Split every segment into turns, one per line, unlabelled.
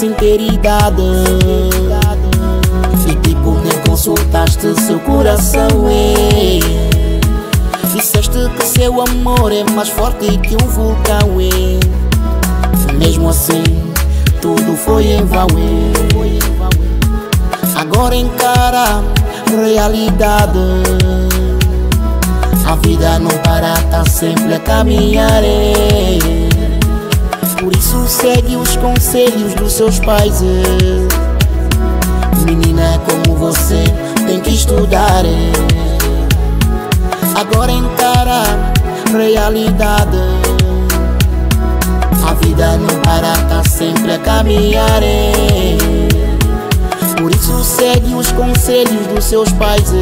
sinceridade E tipo nem consultaste seu coração é. Disseste que seu amor é mais forte que um vulcão é. Mesmo assim, tudo foi em vão. Agora encara a realidade A vida não para, tá sempre a caminhar. Por isso segue os conselhos dos seus pais é. Menina como você tem que estudar é. Agora encara a realidade A vida não para, tá sempre a caminhar. Por isso segue os conselhos dos seus pais.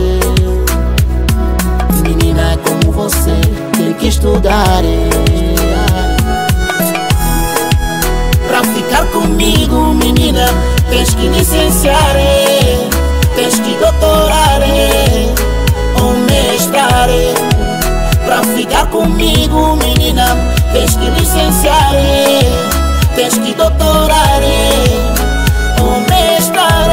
Menina como você tem que estudar tens que licenciar. Tens que doutorar. Ou mestrar. Pra ficar comigo, menina, tens que licenciar. Tens que doutorar. Ou mestrar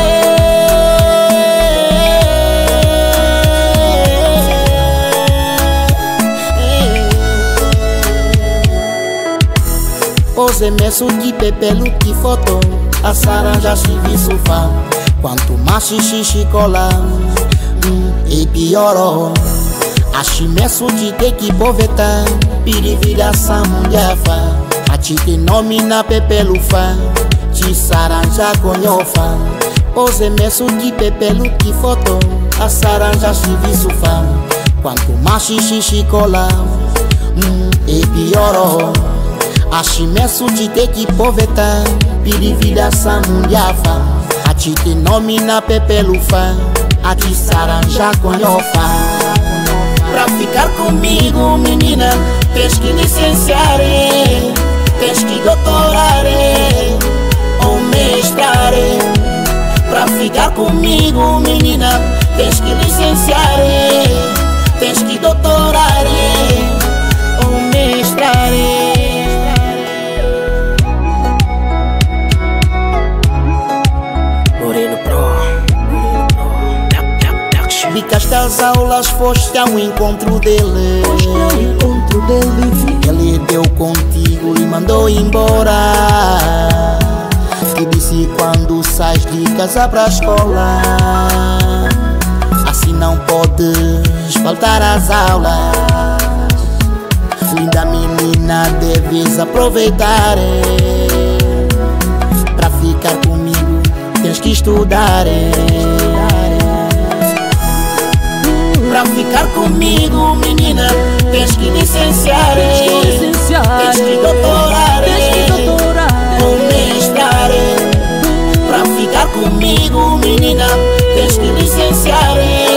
Pose messo de pepelo que foto A saranja sofá Quanto mais xixi cola hum, E piorou. De te que boveta Pirivira samunhafa A ti te nomina pepelo fã Ti saranja conhofa Pose messo de pepelo que foto A saranja chivi sofá Quanto mais xixi cola hum, E piorou. De te que poveta Pirivida samunhafa A ti te nomina fã A ti saranja conhofa Pra ficar comigo menina Tens que licenciar. Tens que doutorar. Ou mestrar. Pra ficar comigo menina Tens que licenciar. Tens que doutorar Ficaste às aulas, foste ao encontro dele.
Encontro dele
Ele deu contigo e mandou embora. E disse quando sais de casa pra escola. Assim não podes faltar às aulas. Linda menina, deves aproveitar. é. Pra ficar comigo, tens que estudar. Pra ficar comigo, menina, tens que licenciar. é.
Tens que licenciar
Tens que doutorar.
Tens
é.
que doutorar
Ou mestrar. é. Pra ficar comigo, menina, tens que licenciar. é.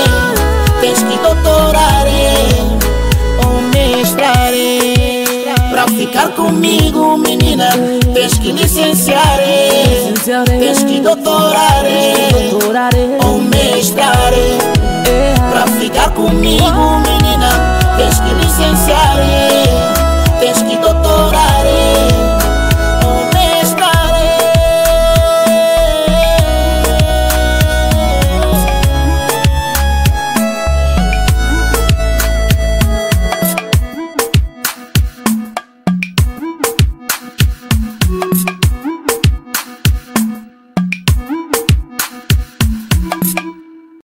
Tens que doutorar. é. Ou mestrar. é. Pra ficar comigo, menina, tens que licenciar. é. Tens que doutorar. é.
Doutorar
Ou mestrar brigar comigo, menina. Tens que licenciar